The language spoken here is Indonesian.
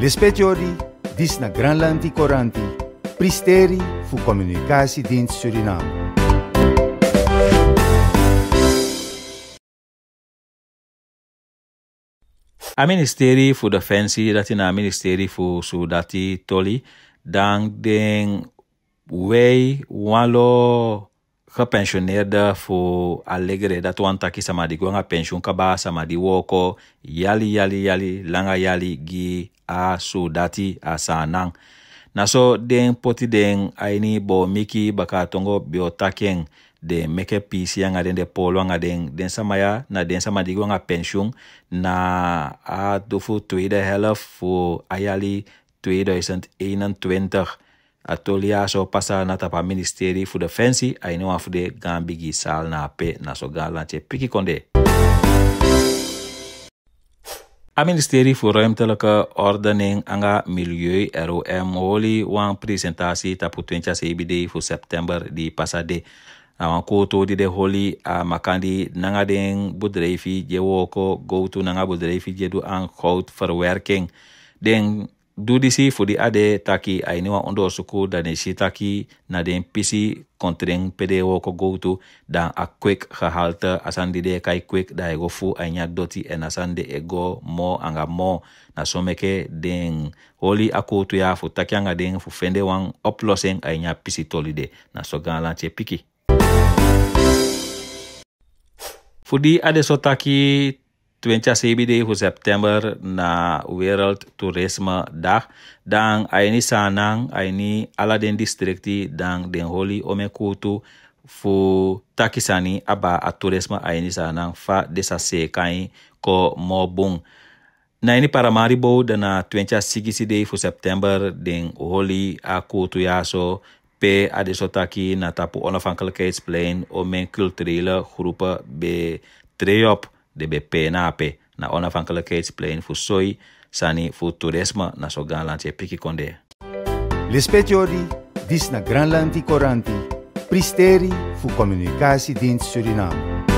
Lispetjori, disna Granlandi coranti, pristeri fu comunicasi din Suriname. A ministeri fu defensi dati na ministeri fu sudati toli dang den wei walo gepensioneerde voor alegre dat wan taki sama di gwanga pensioen kaba sama di woko yali yali yali langa yali gi a Sudati a sanang. Na so den poti den aini bo miki baka tongo biotakeng de meke pisi yang den de polo nga den den samaya na den sama digo nga pensioen na a dofu tweede helft voor ayali 2021 atolia so pasa na tapa ministerie voor defensie aino af de gambigi sal na pe na so galantje piki konde A ministerie voor Ruimtelijke Ordening anga Milieu ROM holi wan presentatie tapu 20 CBD voor september di pasade. Awan koto di de holi a makandi nanga den bedrijfi je woko go to nanga bedrijfi je do aan houtverwerking den do disi fu di ade taki a iniwa ondo suku da den si taki na den pisi kontring pede woko go to dan a quick gehalte asan di de kai quick da ego fu a nya doti en asan de ego mo anga mo. Na someke den holi a koto ya fu taki anga den fu fende wan oplossing a nya pisi tolide na so gan piki. Fudi ade sotaki 27 september na Wereld Toerisme Dag. Dan aini sanang aini ala den districti dan den holi ome kutu fu takisani aba a toerisme aini sanang fa desa sekai ko mo bung. Na ini para maribo dana 26 fu september den holi a kutu yaso pe adesotaki na tapu onafhankelijkheidsplein o men culturele groepen be treop de be penape na onafhankelijkheidsplein fu soi sani fu toerisme na so Granlandse piki konde. Lispetiori, dis na Granlandi Coranti, pristeri fu Dienst Suriname.